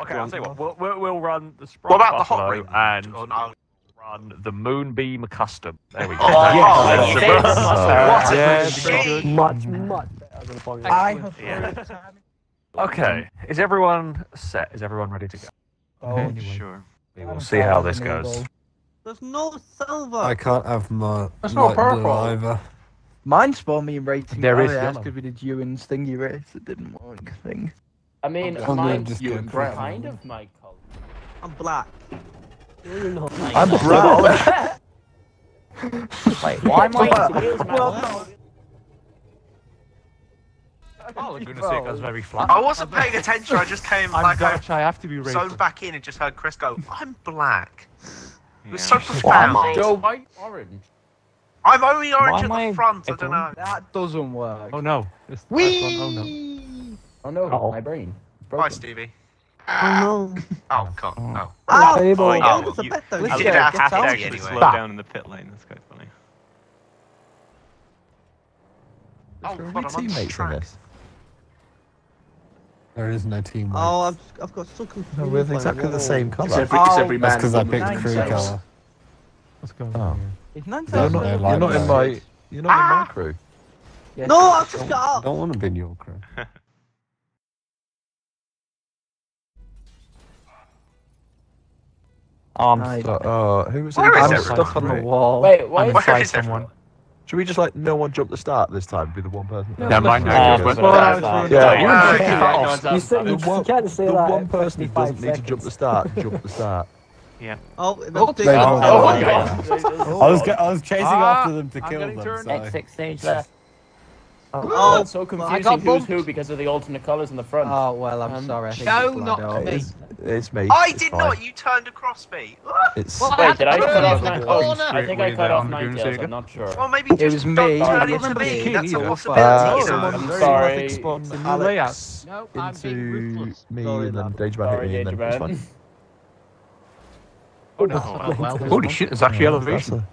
Okay, I'll tell you what. We'll, we'll, we'll run the Sprite What about the Hotring? and Oh, no. run the Moonbeam Custom. There we go. Oh, yes. yes. Yes. What a Yeah, good very shit. good. Much, much better than the Pong. I have Yeah. Okay, is everyone set? Is everyone ready to go? Oh, mm-hmm. Sure. We will see how this goes. There's no silver. I can't have my That's not light blue purple. either. Mine spawned me in racing. There is Oh, yeah, that's because we did you and Stingy race. It didn't work. Thing. I mean, I'm mine just you get brown. kind of my color. I'm black. I'm brown. Wait, why am I? Here's my Well, Oh, Laguna Seca's very flat. I wasn't paying attention. I just came I'm like I Dutch, I have to be zoned back in and just heard Chris go, "I'm black." It was Yeah. so profound. Joe white orange. I'm only orange at Why am the front. I don't know. that doesn't work. Oh no. This- Wee! Oh no. Oh no, Uh-oh. my brain. It's Bye. Stevie. Oh no. Oh, God. Oh. Ow! Table. Oh, Oh, there's a you- bit though. you Look did at it it, half gets a out. day anyway. slow down in the pit lane. That's quite funny. Oh, There are God, I'm on teammates in track. this. There is no team. Oh, I've, I've got so confused. No, we're by exactly the same colour. It's every, it's Oh, every That's man. because I woman, picked crew colour. What's going Oh. on here? It's nine You're not, You're you're not in my. You're not in Ah! my crew. No, I've just got up. don't want to be in your crew. I'm Nice. Uh, uh, who was it? Where is I'm everyone? stuck on the wall. Wait, why is Where inside is someone. Should we just like no one jump the start this time? Be the one person. Never mind. Uh, no, well, well, Yeah, fine. you Uh, would yeah, no, off. You, say, The you, one- you can't say The that. one person who doesn't need to jump the start, jump the start. Oh, Oh, they'll take they it. don't. Oh Oh, yeah. I was, I was chasing Ah, after them to I'm kill them. turned. So. X6 stage left. Oh, Oh, it's so I confusing got who's who because of the alternate colours in the front. Oh well, I'm Um, sorry. No, not Lando. me. It's, it's me. I it's did fine. not. You turned across me. It's Well, Wait, did I I cut off in the corner. I think I cut off nine tails. I'm not sure. Well, maybe It just was don't me. turn I into me. the That's king a possibility. Uh, you know. someone I'm sorry. The new Alex layouts. No, I'm being into ruthless. me and then lad. Danger Man hit me and then Danger it's fine. Oh no. Oh, Holy shit, there's actually elevation.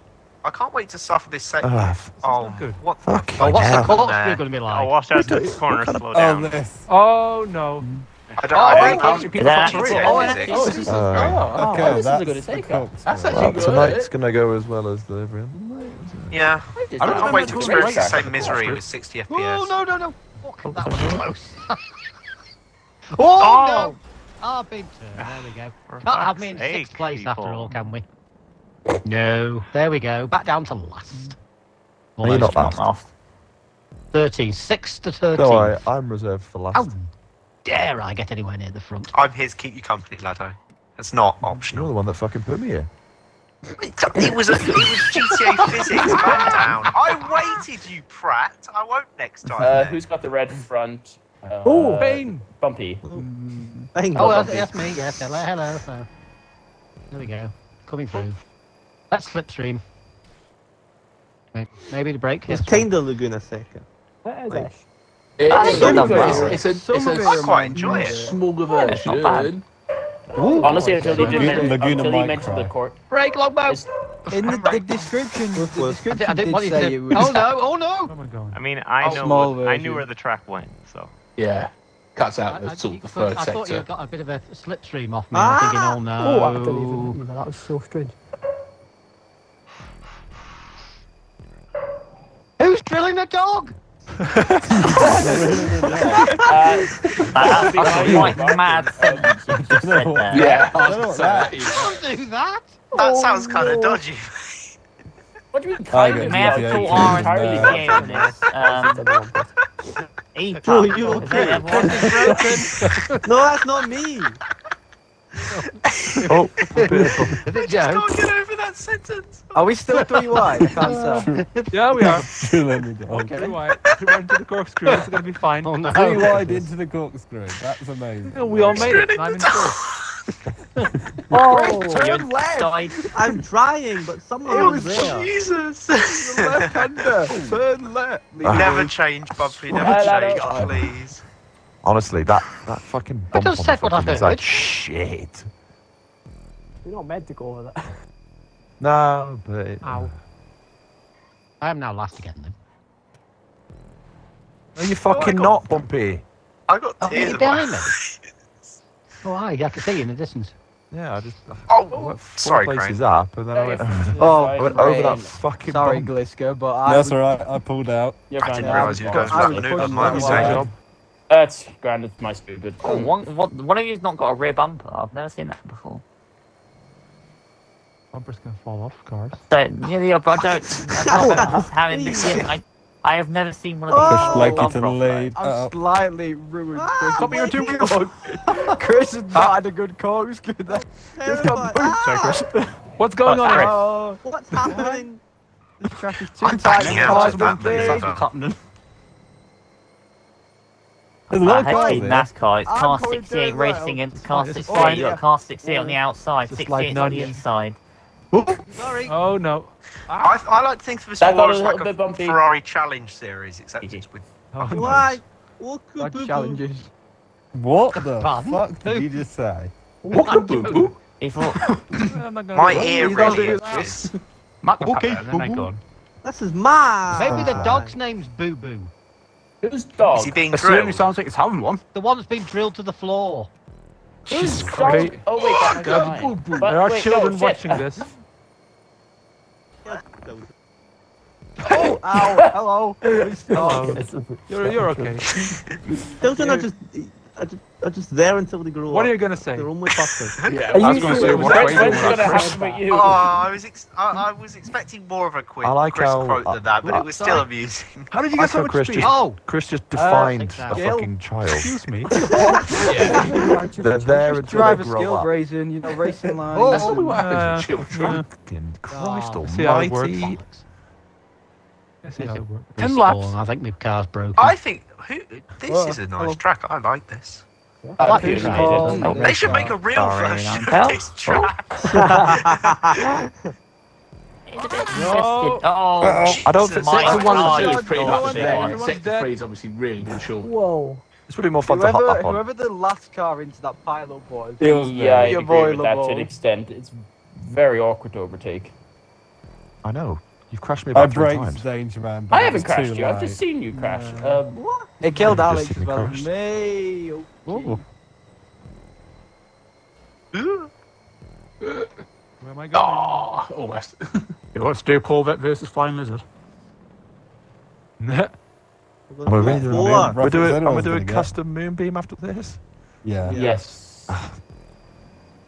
I can't wait to suffer this set. Ah, f- Oh, good. what the Fuck Oh, what's the hell. course Nah. going to be Oh, watch out! The- corner, what kind slow Oh, down. this. Oh no. I don't. Oh, I oh, think oh, I'm people That- GTA oh, physics. oh, this is- Uh, oh, Okay, this is a good take. coke That's actually well, good. tonight's gonna go as well as the every Yeah. I I can't wait to experience the same misery with 60 Oh, FPS. no, no, no. Fuck, that was close. oh, no. Ah, big turn. There we go. Can't have me in sixth place after all, can we? No. There we go. Back down to last. No, you're not Almost last. 13. 6 to 13. No, I, I'm reserved for last. How dare I get anywhere near the front? I'm here to keep you company, Laddo. It's not You're optional. the one that fucking put me here. It was a, it was GTA physics. Calm down. I waited, you prat. I won't next time. Uh, who's got the red front? Uh, Oh, Bane. Bumpy. Bang. Oh, well, that's, that's me. Yes, hello, hello. So, there we go. Coming through. That's slipstream. Wait, Maybe the brake. It's kinda Laguna Seca. Where is Like- It- I it's, don't it's, know. it's, a, it's a it I quite enjoy me it. of- smaller Yeah, it's not bad. version. Honestly, until he did Laguna- men- Laguna until he mentioned the court. Brake longbow. It's- In the, the description, the I, did, description I didn't did say it was. Oh no! Oh no! Oh where I mean, I Oh, know. what- I knew where the track went, so. Yeah, cuts out the I, sort of the thought- third I thought you got a bit of a slipstream off me. I'm ah! thinking, oh no. Oh, I didn't even. Either. That was so strange. Who's drilling the dog? Uh, That's a quite mad sentence you just said there. Yeah, I I don't know what gonna that. Don't do that. That sounds kind of dodgy. what do you mean? I kind of? May I GTA call games R entirely game this? Um, E Oh, you Is it everyone? No, that's not me. Oh, Is it Joe? Can't get over that sentence. Are we still three wide? I can't uh, tell. Yeah, we are. Let me go. Three wide. Three wide into the corkscrew. This is gonna be fine. Oh no. Three wide into the corkscrew. That's amazing. Yeah, we all made it. I'm in first. Oh, Turn left. Died. I'm trying, but someone was there. Jesus. left-hander, turn left. never uh-huh. change, Bumpy. Never Well, change, please. Honestly, that that fucking bump just on said the what I fucking is heard. like shit. you're not meant to go over that. No, but it, Ow. I am now last again then. no, you fucking got- not, Bumpy. I got Oh, tears you're in my behind me. Oh, hi, I can see you in the distance. Yeah, I just. Oh, I went four sorry, places Crane. up, and then I went, Oh, I went over that fucking Sorry, bump. Gliscor, but I. That's would- alright, I pulled out. You're I didn't realise you were going for I that was maneuver. My my mistake. Way. That's granted my stupid. Oh, one, what, one of you's not got a rear bumper. I've never seen that before. Bumper's gonna fall off, cars. So, yeah, yeah, but I don't. I'm not just having the I, I have never seen one of these. Oh, with Like bumper to the off, I've Uh, slightly ruined Chris. Stop your two wheels. Chris has not had a good corkscrew there. He's got boot What's going on? Chris. here? Oh, What's happening? This track is too I'm tight. the out cars of will that thing. big. That's happening. There's a lot I of cars there. NASCAR. It's I'm car 68 down well. racing against car 68. fine. You got car 68 on the outside, 68 like on the inside. Sorry. Oh no. I, I like to think of this That more a as like bit a bumpy. Ferrari Challenge series, except it's with Oh. Why? What challenges? What the Pardon? fuck did you just say? He thought, I'm not gonna my do ear really doing is. Okay. And then gone. This is mad. Maybe the dog's name's Boo Boo. Who's dog? Is he being It certainly drilled? sounds like it's having one. The one that's been drilled to the floor. Who's Jesus dog? Christ. Oh wait, that's mine. But There are wait, children no, shit. watching this. Oh, ow, hello. Oh, you're, you're okay. Children are not just, are just, are just there until they grow What are you gonna say? They're only pastors. Yeah, Are I was gonna say, serious? what When's way do when's you gonna want happen with you? Oh, I was ex- I, I was expecting more of a quick I like Chris how- quote than uh, that, but I- it uh, was still uh, amusing. How did you get so much Chris speed? just- Oh, Chris just defined exactly. a fucking child. Excuse me. They're there until Driver they grow skill up. raising, you know, racing lines. Oh, That's uh, what happens with yeah. children. Fucking Christ see how it works. almighty. I see how it works. Ten Ten laps. I think my car's broken. I think who, this Well, is a nice hello. track. I like this. I like Who's it. made? They should make a real Sorry, version Uncle. of this track. it's a bit congested. Oh, oh I don't think my sector one car is is pretty much there. Sector three is obviously really good short. Whoa. This would be more fun to hop up on. whoever the last car into that pilot was. Yeah, I agree with that to an extent. It's very awkward to overtake. I know. You've crashed me I about three braked times. Danger Man. but I it haven't crashed too you. I've just seen you crash. Um, It killed Just Alex seen as me well. crashed. Me. Ooh. Where am I going? Oh, almost. You want to do Corvette versus Flying Lizard? Are we really doing Four. a moon- We're doing, are we Representative's doing gonna get. custom moonbeam after this? Yeah. yes.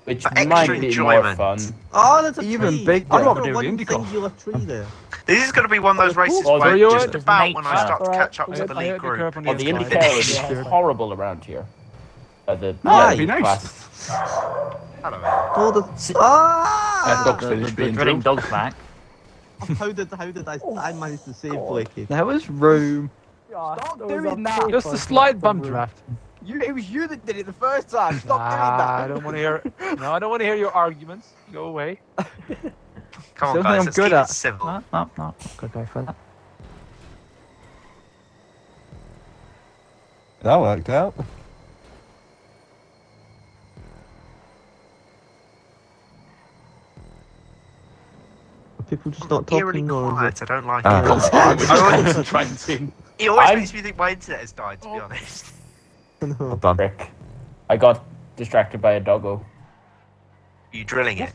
Which For extra might be more enjoyment. fun. Oh, that's a Even tree. bigger. I've I'm got doing one Indigo. singular tree there. This is going to be one of those races Oh, where are you just in? about when I start to catch up to the I lead hit the curb group. on Oh, the inside. IndyCar is Yeah. horrible around here. Uh, the, Aye. yeah, Be nice. class. Hello. Oh, the, ah! That dog's finished being Drilling drilled. dogs back. How did how did I I managed to save Blakey? There was room. Stop There doing that. Just a slight bump room. draft. You, it was you that did it the first time. Stop Nah, doing I don't want to hear. No, I don't want to hear your arguments. Go away. Come on, Something guys. I'm Let's good keep at. it civil. No, no, no. Could go for that. That worked out. People just not Eerily talking or quiet. I don't like Ah. it. I'm concentrating. It always I'm- makes me think my internet has died, to be honest. Well done. Frick. I got distracted by a doggo. you drilling it?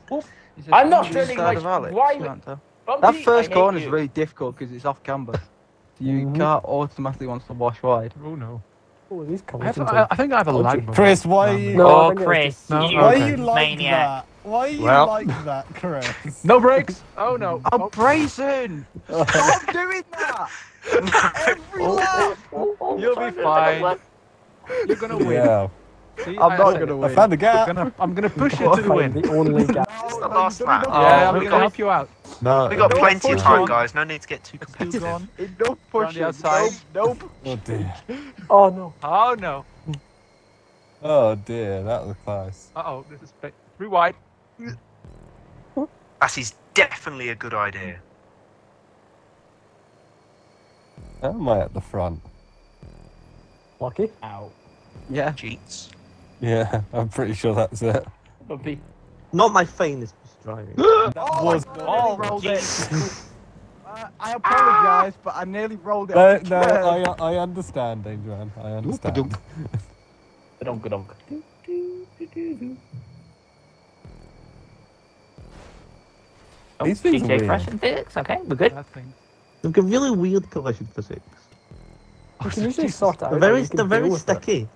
I'm not drilling my... Why? you can't tell. Bumpy, That first hate corner is really difficult because it's off camber. You Mhm. car automatically want to wash wide. Oh no. Oh, these I, colours. have, I, I think I have a lag. Chris, why are you, No, I oh, think it was Chris, No, you why okay. are you like maniac. that? Why are you Well. like that, Chris? No brakes. Oh no. I'm Oh, bracing! Stop doing that! Every lap! You'll be fine. You're gonna win. Yeah. See, I'm I not said gonna it. win. I found a I'm gap. gonna, I'm gonna push you to the win. The only gap. It's the last lap. Yeah, Oh, I'm we gonna help you out. No. we got Don't plenty of time, on. guys. No need to get too competitive. gone. No Around pushing. the outside. Nope. Oh dear. Oh no. Oh no. Oh dear, that was close. Uh oh, this is big. three wide. That is definitely a good idea. How am I at the front? Lucky. Ow. Yeah. Cheats. Yeah, I'm pretty sure that's it. Bumpy. Not my finest driving. That was Oh, rolled it. Uh, I apologise, but I nearly rolled it. no, off no. curb. I I understand, Danger Man. I understand. Gadonk, gadonk. Oh, These things are weird. Fresh and Physics. Okay, we're good. They've got really weird collision physics. You can usually sort it out. Very, you can they're very deal with it. sticky.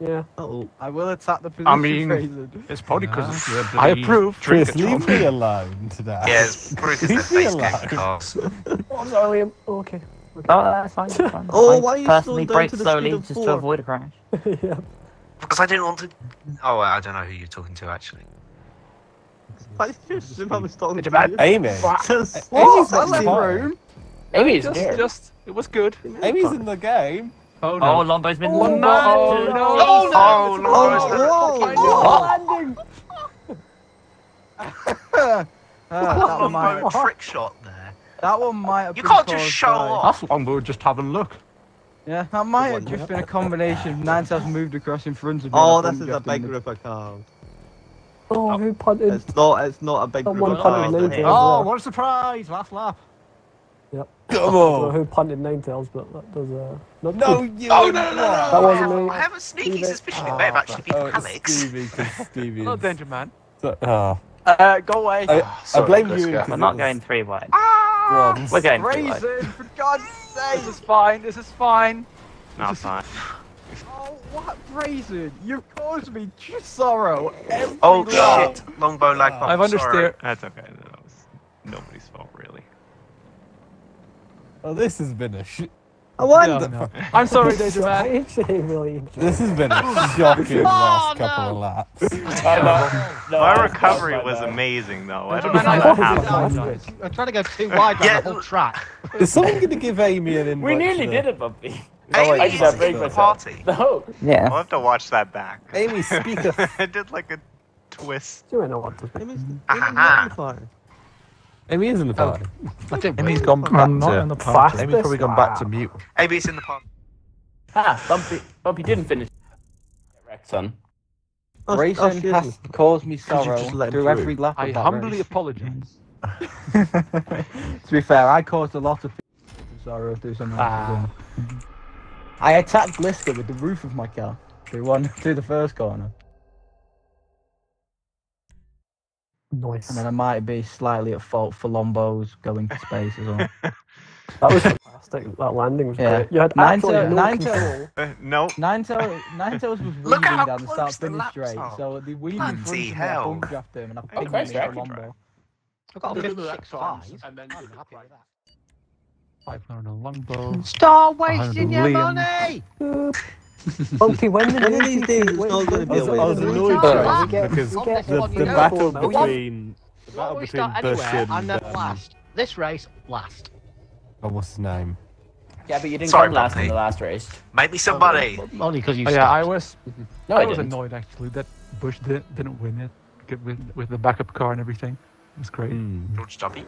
Yeah. Oh, I will attack the position. I mean, Fraser. it's probably because I approve. Chris, leave me alone today. Yeah, it's probably because Leave their me face alone. game cars. Oh, I'm sorry, Liam. Oh, okay. Oh, that's fine. That's fine. Oh, I why are you personally slowing down brake to the slowly speed of just four? to avoid a crash. yeah. Because I didn't want to. Oh, I don't know who you're talking to actually. I just remember stalling Did you bad? Amy. Just- Amy's I not left fine. room. Amy is Just, scared. just, it was good. Amy's in the game. Oh no. Oh, no. Lombo's been Oh, mad. no. Oh, Oh, Lombo's whoa! Ah, that, one might, Lombo trick shot there. that one might have You been can't just caused show by- off. That's Longbow just having a look. Yeah, that might have one, just yeah. been a combination of Ninetales moved across in front of me. Oh, and I this is a bumped big into- ripper card. Oh, who punted? It's not. It's not a big Someone ripper punted card. nine Oh, tails. what a surprise! Last lap. Yep. Come I don't know on. who punted nine tails, but that does uh. Not No, good. you. Oh, no, no, no, That I wasn't have, me. I have a sneaky Leave suspicion it may ah. have actually been Oh, it's Alex. Stevie, 'cause Stevie Hello, is- Danger Man. So- oh. Uh, go away. I, ah, I blame let's you. go. 'cause We're not going three wide. Ron's. We're going three wide. Raisin, for God's sake. This is fine. This is fine. No, it's fine. Oh, what Raisin? You've caused me just sorrow. Oh, every Oh lap. shit! Longbow lag bomb. I've understood. That's okay. That was nobody's fault, really. Oh, this has been a sh- I wonder. No, no. I'm sorry, Danger I Man. actually really enjoy This it. has been a shocking last couple of laps. My recovery was amazing, though. I don't know how that happened. I'm trying to go too wide down Yeah, the whole track. Is someone going to give Amy an invite? We nearly to- did it, Bumpy. Amy I is just in break the myself. party. No. Yeah. I'll have to watch that back. Amy, speak up. I did like a twist. You might know what to Amy's- Amy's on fire. Amy is in the party. I did Amy's wait. gone back I'm not to. in the party. Amy's probably gone back to mute. Amy's in the party. Ah, Bumpy. Bumpy didn't finish. Wrecked, son. Oh, oh, has me. caused me you sorrow just let him through through? every lap I that humbly apologise. to be fair, I caused a lot of sorrow through some Ah. I attacked Gliscor with the roof of my car through one through the first corner, Nice. and then I might be slightly at fault for Lombos going to space as well. That was fantastic. That landing was Yeah. great. You had Nine absolutely no nine to- control. Uh, no. Ninetales, Ninetales was Look weaving down the close start finish straight, so the weaving in front of Bloody me, I hell. bumped after him and I Oh, pinned Christ, him into Dracula. Lombo. I've got a Look at 56 five. times, and then I'm you happy crack. with that. Five hundred on longbow. Stop wasting wasting your your money! Bumpy, when the One of these days it's not going to be I was, a I was annoyed by we it get- because we the, the you know. battle between the battle between Busch and and then um, last? This race, last. oh, what's his name? Yeah, but you didn't Sorry, come last Bumpy. in the last race. Maybe somebody. Only because you Oh, yeah, I was. No, I, I, was annoyed actually that Busch didn't didn't win it get with with the backup car and everything. It was great. Hmm. George W.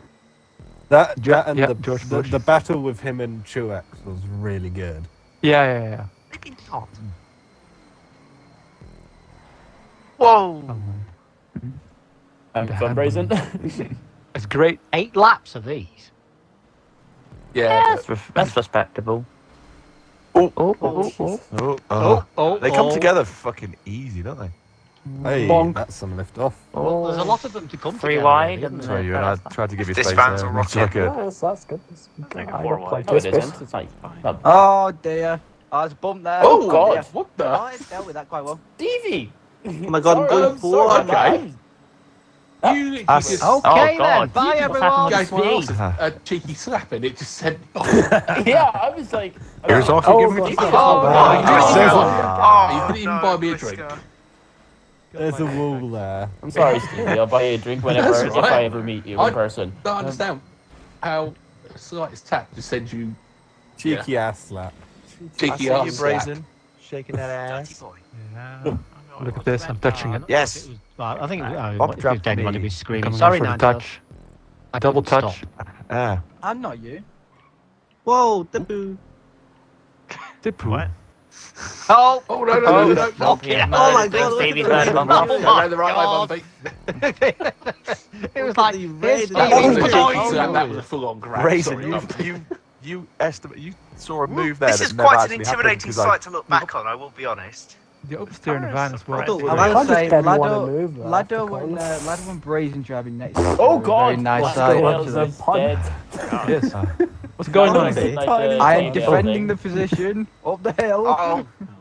That, that and yeah, the, George the, the battle with him and Truex was really good. Yeah, yeah, yeah. Maybe not. Whoa! Oh, I'm The fun it's great. Eight laps of these. Yeah. That's, ref- that's respectable. Oh, Oh, oh, oh. oh, oh. Oh, oh, oh. oh, They come together fucking easy, don't they? Hey, Bonk. that's some lift off. Well, there's a lot of them to come Three together, wide isn't Sorry, you and I tried to give you This space van's there. a It's like rocket. a- Yeah, that's, that's good. That's, like a I four got wide. plenty no, of it space. isn't. It's like. Fine. Oh dear, I was bumped there. Oh, God, dear. what Oh, the? I dealt with that quite well. Stevie! Oh my god, I'm going forward. Okay. You literally That's- just Oh, Okay then, bye What's everyone. happened gave with else a, a cheeky slap and it just said. Oh. yeah, I was like. Here's oh, Archie Oh, giving me oh, God. the Oh, my Says- oh, God. You didn't even buy me a drink. There's a wall there. I'm sorry, Stevie. I'll buy you a drink whenever That's if. I ever meet you I- in person. don't understand how slightest tap just sends you Cheeky ass slap. I cheeky see you ass brazen, shaking that Dirty ass. boy. Yeah. Look at this, I'm touching it. Yes. It was, well, I think it was, oh, Bob if it was dropped me. to be screaming. Sorry, in Nigel. touch. I Double touch. stop. Ah, I'm not you. Whoa, Debu. Dipoo. What? Oh, Oh, no, no, no, no, no. Bumpy yeah. Oh my God, look Stevie's at that. Merlin, Oh my the right God. Bumpy. it was like, the here's red- That That was was a a cheeky cheeky slap, that was a full on grab. brazen, you Bumpy. You you estimate you saw a move there This is quite an intimidating happened I- sight to look back on, I will be honest. The oversteer in the van as well. I thought we I were- will just say, didn't wanna Laddo, move that Laddo, off the and, uh, Laddo and Brazen driving next to Oh god! Very nice Black sight, Tails actually. Yes. What's going on? Honestly. Like the I am defending the position up the hill.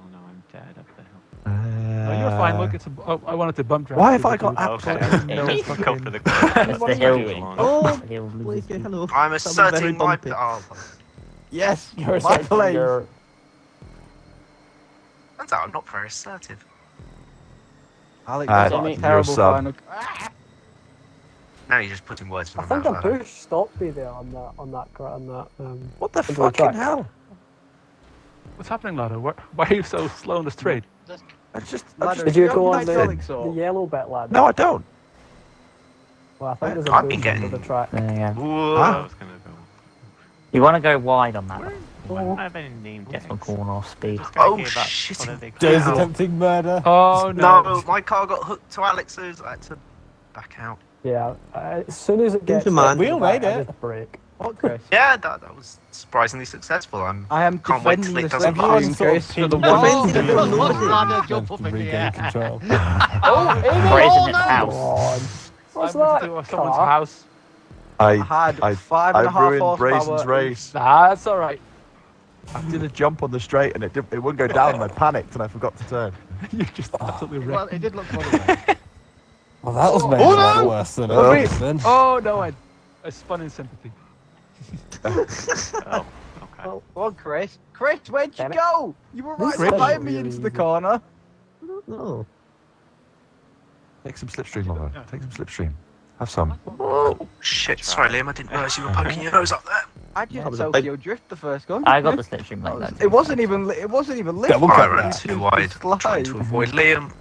hill. Oh, you're fine. Look, it's a. Oh, I wanted to bump drive. Why you, have I but got you- absolutely Okay. no Go fucking... for the That's the hill. you doing? Oh, The hill loses Blakey, hello. I'm That was asserting my. bumpy. Oh, Yes, You're my asserting place. your- turns out I'm not very assertive. Alex, Uh, that's a you're terrible sub. final. Now you're just putting words in I my think mouth. a Laddo. bush stopped me there on that on that gra- on that. Um, What the Into the fucking hell? What's happening, Laddo? Why, why are you so slow in the straight? I just... I just did you go on the, the yellow bit, lad? No, I don't. Well, I think there's a I've been getting- under the track. There you go. Whoa, Huh? I was gonna go. You want to go wide on that. Why one. don't I have any name Get some corner off speed. Oh, shit. What Jay's attempting murder. Oh no. No, my car got hooked to Alex's. I had to back out. Yeah, uh, as soon as it gets Into man. We all back, made I it. just brake. What, Chris? Yeah, that, that was surprisingly successful. I'm. I am Can't wait till defending it doesn't slipstream, pass. Chris, for the No, one defending incident. the Look, nobody. Laddo, Have jump to up in the regain air. control. Oh, Amy, Brazen oh its no! house. God. What's I went that? to someone's car? house. I I, had I, five I and a half ruined Brazen's horsepower. race. Nah, that's all right. I did a jump on the straight and it, did, it wouldn't go down and I panicked and I forgot to turn. you just ah. absolutely Well, wrecked. it did look funny. though. Well, that was made Oh, a lot no! worse than it Oh, was then. Oh no, I, I spun in sympathy. Oh, okay. Come on, Chris. Chris, where'd you it. go? You were right Chris. behind me Really into the easy. corner. No. Take some slipstream, Lolo. Take some slipstream. Have some. Oh shit! Sorry, Liam. I didn't realise you were uh-huh. poking your nose up there. I That just was a big- Tokyo drift the first gun. I got the slipstream like that. It wasn't even. li- It wasn't even lit. Double I cut ran that. too wide, trying to avoid Liam.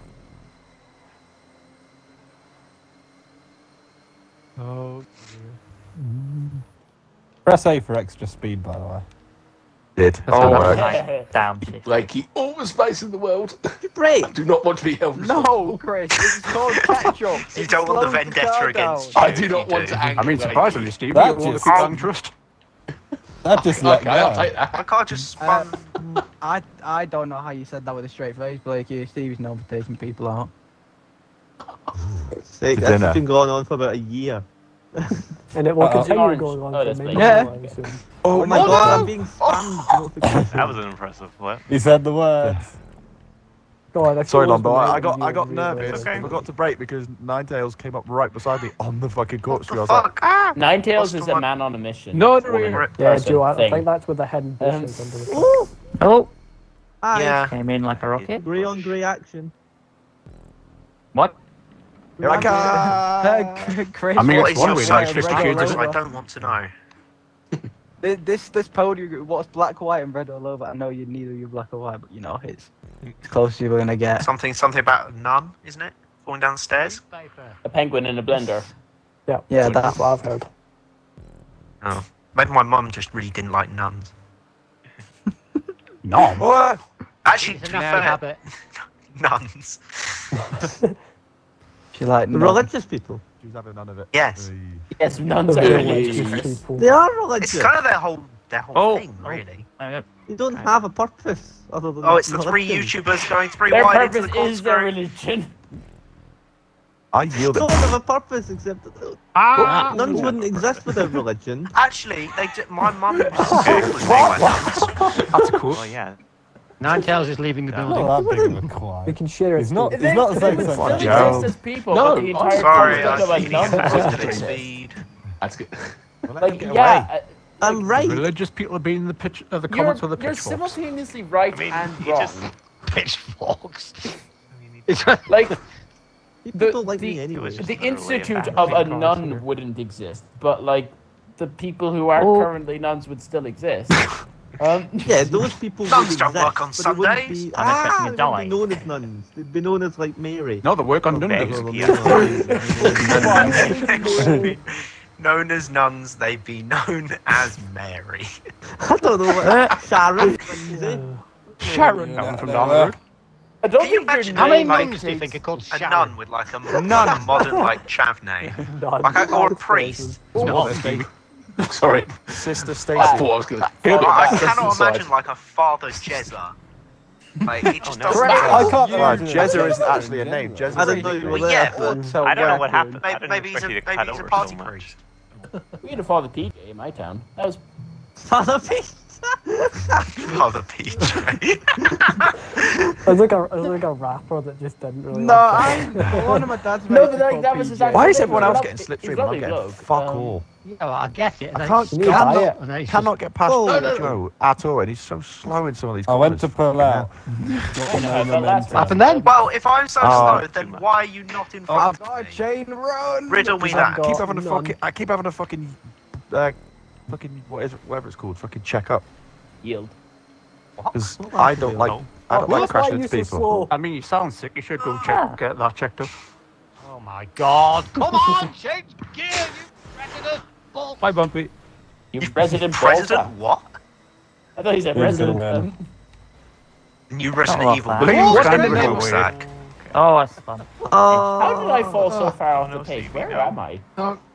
Press A for extra speed, by the way. Did. That's Oh, not work. Like, down shift. Blakey, all the space in the world. Break. I do not want to be held. No, Chris. It's called catch up. You don't want the vendetta against you. I do not want do. to anger. I mean, surprisingly, Steve, That you're one of the just- I can trust. That just let Okay, I'll go. take My that. car just Uh, spun. I I don't know how you said that with a straight face, Blakey. Steve's known for taking people out. Sake, For that's dinner. been going on for about a year. And it will Uh-oh. continue Orange. going on Oh, for that's many big. Yeah. years, I. Oh, my no. god, I'm being spammed. That was an impressive flip. He said the words. God, if Sorry, it was Lombo. I, I got I got would nervous. Okay. I forgot to break because Ninetales came up right beside me on the fucking corkscrew. I was like, the fuck? Ninetales Lost is a man on a mission. No, no, no, no. Yeah, person Joe, I, I thing. think that's with the hidden Um, bushes under the Ooh, Oh, hi. Yeah. came in like a rocket. Grey on grey action. What? Here I come. Chris, I mean, What it's one your way, search like, fifty Steve? I don't want to know. This this, this podium, what's black, white, and red all over. I know you neither you're black or white, but you know it's it's close as you're gonna get. Something, something about a nun, isn't it? Falling down the stairs. A penguin in a blender. Yeah, Yeah, that's what I've heard. Oh, maybe my mum just really didn't like nuns. No. What? Actually, It's to a be fair, nuns. She like The religious people. She was having none of it. Yes. Hey. Yes, nuns The are religious religious. people. They are It's kind of their whole, their whole Oh, thing, oh. really. Uh, They don't have a purpose other than. Oh, it's the three religion. YouTubers going three Their wide into purpose the is their religion. I They yielded. don't have a purpose except that Ah! nuns wouldn't exist without religion. Actually, they did, my mum was was being like nuns. That's cool. Well, yeah. Ninetales is leaving the No. building. Not that big of a We can share it. He's not. Steve. He's not the same They would sex. still Joe. as people, No, the entire Sorry, I of was a eating at nun speed. That's good. Well, Like, yeah, away. uh, I'm right. Religious people have been in the pitch of the you're, comments with the you're simultaneously right I mean, and wrong. just. Pitchforks. I mean, you Like, People The- don't like the- me anyway. the another way of institute of a nun here. wouldn't exist, but like the people who are Oh. currently nuns would still exist. um, Yeah, those people Nuns don't exist, work on but they wouldn't Sundays. Be, ah, they wouldn't be known as nuns. They'd be known as like Mary. No, the work on Okay. Dundas. known as nuns, they'd be known as Mary. I don't know what Sharon. Sharon, Yeah, down from down the road. I don't Can you think imagine How many like, nuns do you think are called A Sharon? nun with like a, like a modern like chav name, Done. like a, or a Done. priest. No, Steve. Sorry. Sister I thought I was going to. Or I That's cannot inside. imagine like a Father Jezza. Like, it oh, just no. doesn't. I can't Right, imagine Jezza it isn't actually a name. general. Jezza's I a didn't know you were. Well, yeah, but- but So I don't know what yeah, happened. Maybe, maybe he's a expect you to maybe he's a party so priest. We had a Father PJ in my town. That was Father Pete. Father PJ. It's like a, it's like a rapper that just didn't really. No, like I one of my dad's No, but is that- that was his actual Why is everyone else getting lovely- slipstream? he's I'm getting fuck Um, all. Yeah, well, I get it. I They- can't, You need to buy cannot, it. cannot get past Oh, Joe Joe at all, and he's so slow in some of these. I went to corners. pull out. I know, but last What happened then? Well, if I'm so Oh, slow, then why are you not in front God, of me? Shane, run! Riddle me I've that. I keep having a fucking. I keep having a fucking. Uh, fucking what is it, whatever it's called? Fucking check up Yield. because I don't like. I don't Well, like that's crashing into people. slow. I mean, you sound sick. You should go check, get that checked up. Oh my god. Come on, change gear, you president. Bull. Bye, Bumpy. You President President Balta. what? I thought he said Good President. man. Um, New Resident Evil. that. With What? Resident What? Evil What? sack. Oh, that's fun. how did I fall so far off no, the page? Where no. am I?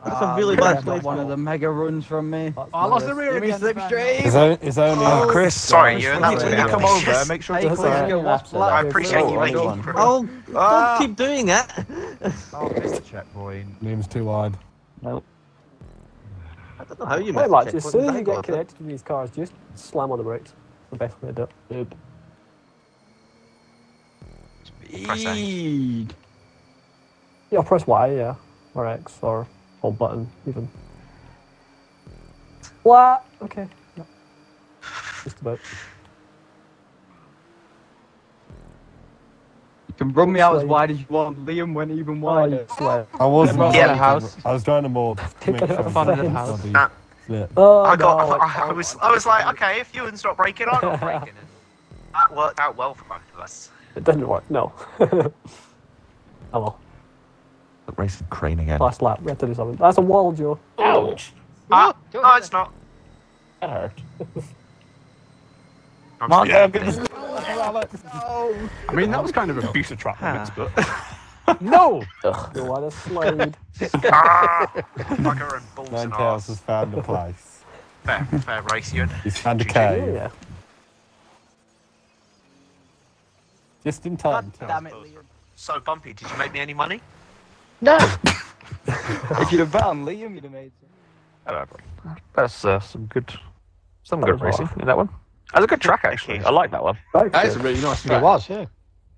That's a really yeah, bad place. One of the mega runs from me. That's I lost the nice. rear Give me again, slipstream. It's only, it's only Oh, Chris, Sorry, you you, and that was when you come ambitious. over, make sure Hey, to Cliff, say. you what's Absolutely. black I appreciate you making Oh, me oh, Ah. don't keep doing it. Oh, missed checkpoint. Liam's too wide. Nope. I don't know how you Hey, missed lads, it. as soon as you get connected to these cars, just slam on the brakes. The best way to do it. Boop. Press A. Speed. Yeah, press Y, yeah. Or X, or hold button, even. What? Okay. Yeah. Just about. You can run me out as wide as you want. Liam went even Oh, wider. you slay. I wasn't. Yeah, trying to- house. I was trying to more. Take make it sure fun in the house. bloody Ah. split. Oh, I got. no, I, I was. I was like, okay, if Ewan's not stop breaking, I'm not breaking it. That worked out well for both of us. It didn't work, no. oh well. Racing crane again. Last lap, we have to do something. That's a wall, Joe. Ouch. Ah, no, it's not. That hurt. I'm Mark, just yeah, kidding. I mean, that was kind of a piece of trap limits, but. No! You want to slide. ah, bugger and balls Nine and Tails has found a place. Fair, fair race, Ewan. He's found a cave. yeah. Just in time. God damn it, Liam. So bumpy. Did you make me any money? No. If you'd have bet on Liam, you'd have made some. That's uh, some good, some That good racing awesome. in that one. That's a good track actually. I like that one. Right, That's a really nice track. It was, yeah.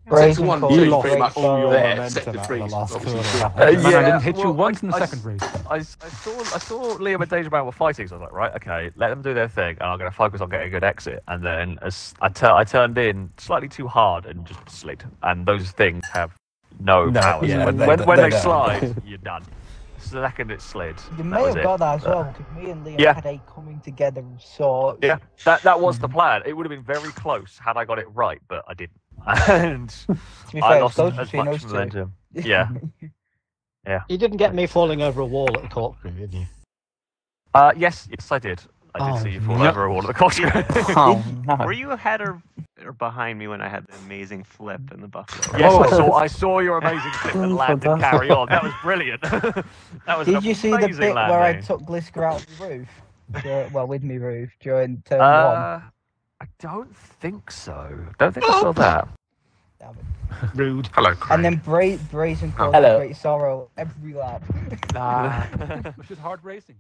It's the one Brazen two, You lost pretty much all your there, set momentum the the trees. last obviously. corner. Uh, Man, I yeah, didn't hit you well, once in the I- second race. I, s- I saw I saw Liam and Danger Man were fighting, so I was like, right, okay, let them do their thing, and I'm going to focus on getting a good exit. And then as I, tur- I turned in slightly too hard and just slid. And those things have no, No, powers. yeah, when they- when, they- when they they, slide, you're done. The second it slid, You may was have it. got that as well, because me and Liam Yeah. had a coming together of sorts. Yeah, that that was the plan. It would have been very close had I got it right, but I didn't. And To be I fair, lost as much those two. momentum. Yeah. You didn't get me falling over a wall at the corkscrew, did you? Uh, yes, yes, I did. I did Oh, see you fall no. over a wall at the corkscrew. Oh, no. Were you ahead or, or behind me when I had the amazing flip in the buffalo? Yes, Oh. I saw. I saw your amazing flip and land and carry on. That was brilliant. that was Did you see the amazing bit where I took Gliscor out of the roof? Well, with me roof during turn Uh, I don't think so. Don't think I saw that. Damn it. Rude. Hello, Craig. And then Bra- Brazen oh. caused Hello. great sorrow every lap. Nah. Which is hard racing.